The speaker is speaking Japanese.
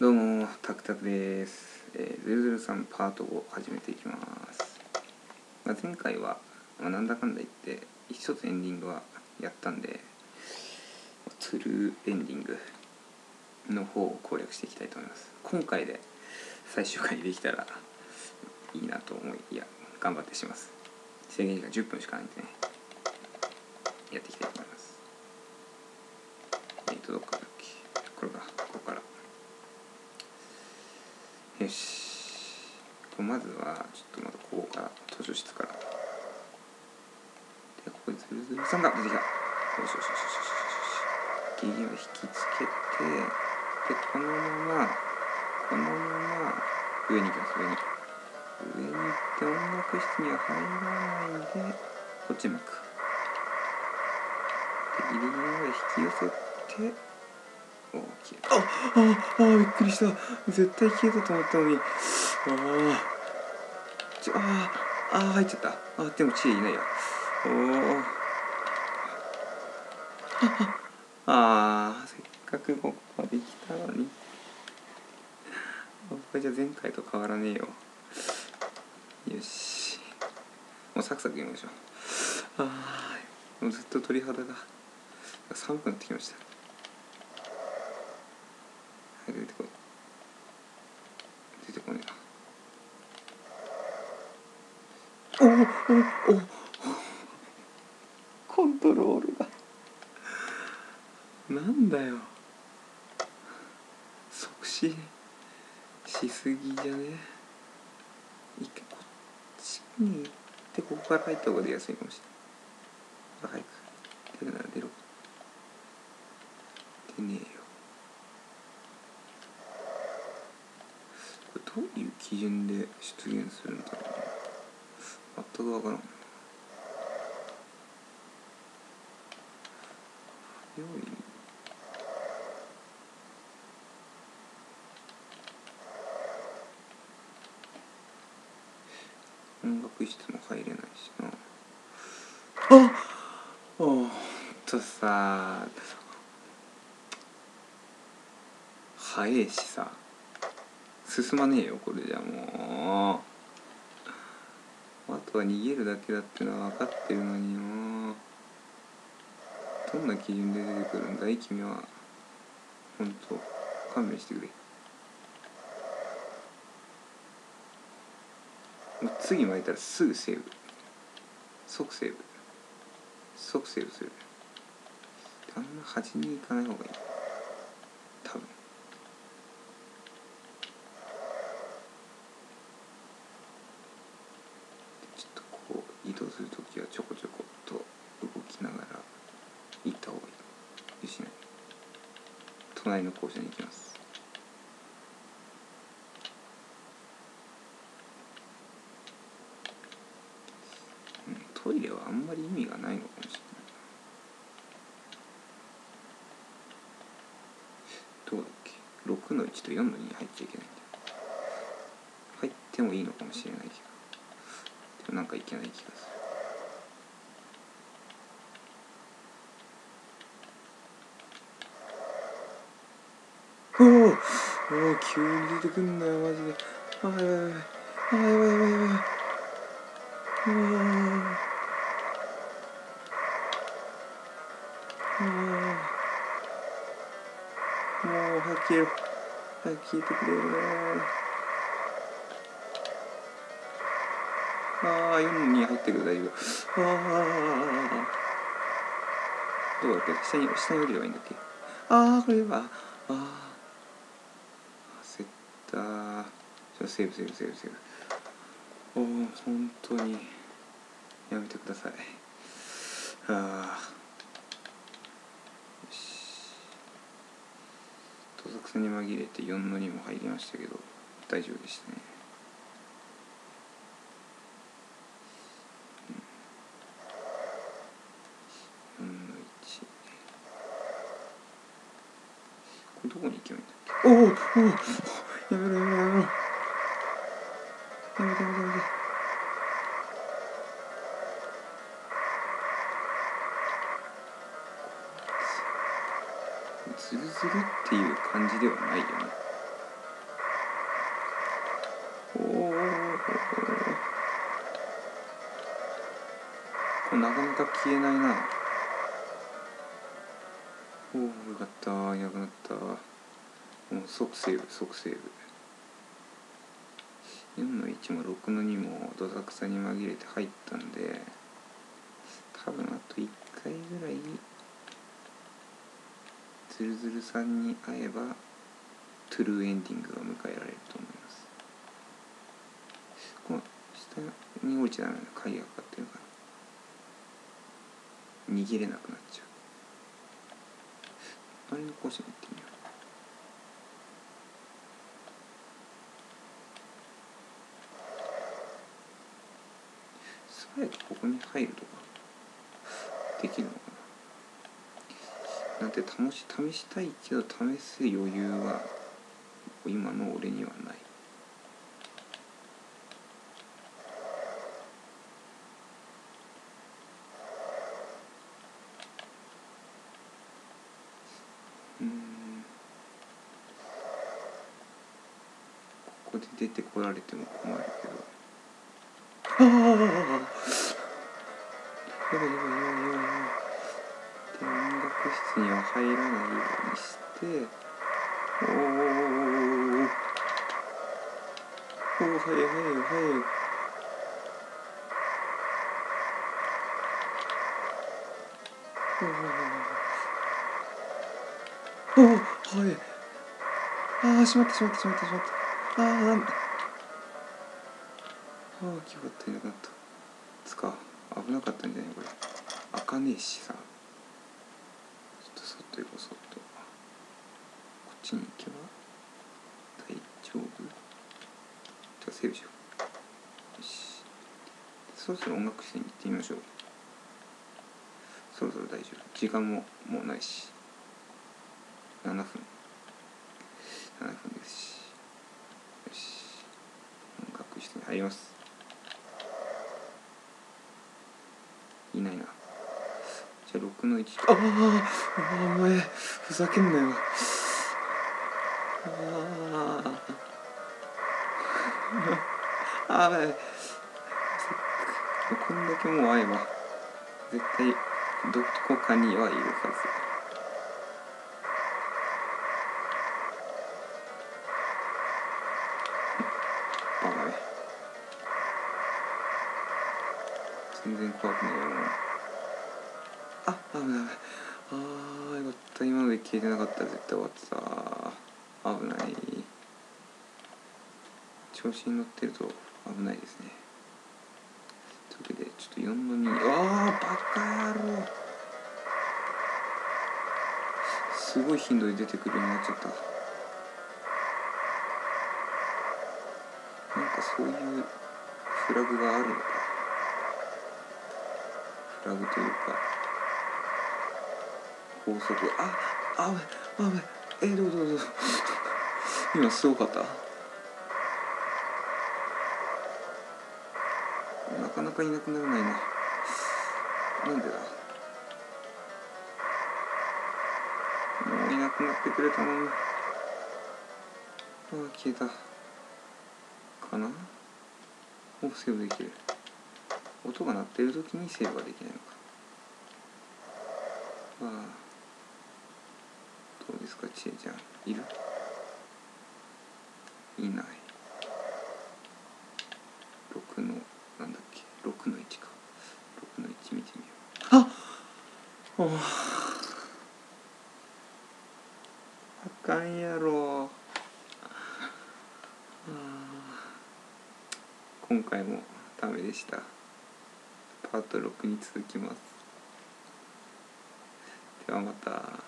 どうもタクタクです、えー、003パート5始めていきます、まあ、前回は、まあ、なんだかんだ言って一つエンディングはやったんでトゥルーエンディングの方を攻略していきたいと思います。今回で最終回できたらいいなと思いいや頑張ってします。制限時間10分しかないんでねやっていきたいと思います。えっ、とどっかだっけこれかここからよしこれまずはちょっとまたここから図書室から。でここにズルズルさんが出てきた。よしよしよしよしよしよしギリギリまで引きつけてでこのままこのまま上に行きます上に。上に行って音楽室には入らないでこっちに向く。でギリギリまで引き寄せてあああびっくりした。絶対消えたと思ったのに。ああちょああ入っちゃった。あでも知恵いないやおおああせっかくここまで来たのに。あこれじゃ前回と変わらねえよ。よし。もうサクサクいきましょう。ああもうずっと鳥肌が。寒くなってきました。出てこい出てこねえなおおおおコントロールが。なんだよ。即死しすぎじゃね。一回こっちに行ってここから入った方が出やすいかもしれない。早く。出るなら出ろ。出ねえよこれどういう基準で出現するんだろうな全くわからん。不用意音楽室も入れないしな。あおっとさ。早えしさ。進まねえよこれじゃもう。あとは逃げるだけだってのは分かってるのによ。どんな基準で出てくるんだい君は。ほんと勘弁してくれ。次巻いたらすぐセーブ。即セーブ。即セーブする。あんな端に行かない方がいい多分ちょっとこう移動するときはちょこちょこっと動きながら行った方がいいよしね隣の校舎に行きます。トイレはあんまり意味がないのかもしれない。どうだっけ？6の1と4の2に入っちゃいけないんだ入ってもいいのかもしれないけど。でもなんかいけない気がする。おおおお急に出てくんなよマジで。あやばいやばいあやばいやばいやばいやばいもう早く消えろ早く消えてくれよああ4に入ってる大丈夫ああどうだっけ下に下に降りればいいんだっけああこれはああった。ちょセーブセーブセーブセーブ。おお本当に。やめてください。あよし。盗作さんに紛れて4の2も入りましたけど大丈夫でしたね。4の1これどこに行けばいいんだっけ？おおおおやめろやめろやめろ。やめてやめてやめて。ズルズルっていう感じではないよね。おこれなかなか消えないな。おおよかったいなくなったもう即セーブ即セーブ。4の1も6の2もどさくさに紛れて入ったんで多分あと1回ぐらいズルズルさんに会えばトゥルーエンディングが迎えられると思います。この下に降りちゃダメな鍵がかかってるから。逃げれなくなっちゃう。あれの更新行ってみよう。早くここに入るとかできるのかな。なんて試し試したいけど試す余裕は今の俺にはない。ここで出てこられても困るけど。で音楽室には入らないようにしておーおーおーおーおーおー早い早い早いおおー早いああしまったしまったしまったしまったああなんだああ気がったいなくなったつか危なかったんじゃないこれ開かねえしさちょっとそっと行こうそっとこっちに行けば大丈夫。じゃあセーブしよう。よし。そろそろ音楽室に行ってみましょう。そろそろ大丈夫。時間ももうないし。7分。7分ですし。よし。音楽室に入ります。いないな。じゃあ6の1ああお前ふざけんなよ。あああばいこんだけもう会えば絶対どこかにはいるはず全然怖くないよもうあ危ない。危ないあーよかった。今ので消えてなかったら絶対終わってた。危ない。調子に乗ってると危ないですね。というわけでちょっと4の2あーバカ野郎。すごい頻度で出てくるようになっちゃった。なんかそういうフラグがあるのか。ラグというか法則ああ危ない危ないえ、どうぞどうぞ。今すごかった？なかなかいなくならないななんでだ？もういなくなってくれたの？にあ消えた。かな？おセーブできる。音が鳴ってる時にセーブができないのか。ああどうですかちえちゃん。いる？いない。6のなんだっけ？6の1か。6の1見てみよう。あおああかんやろ。あ今回もダメでしたパート6に続きます。ではまた。